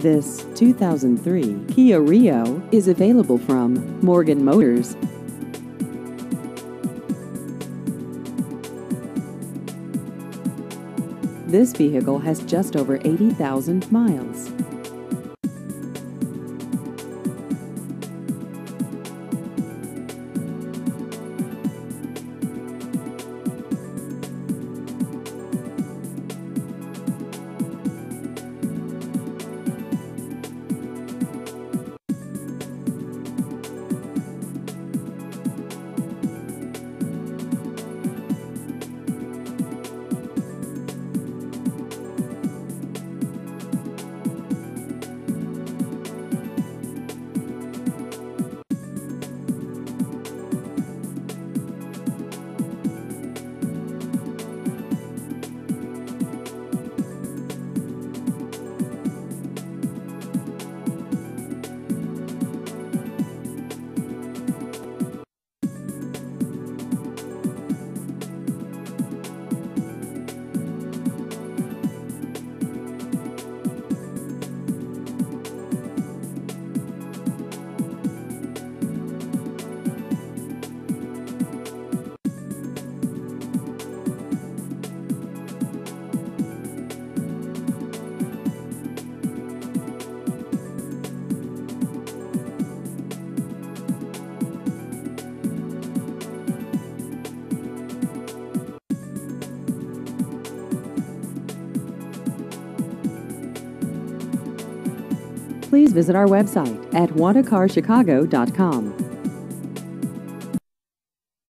This 2003 Kia Rio is available from Morgan Motors. This vehicle has just over 80,000 miles. Please visit our website at wantacarchicago.com.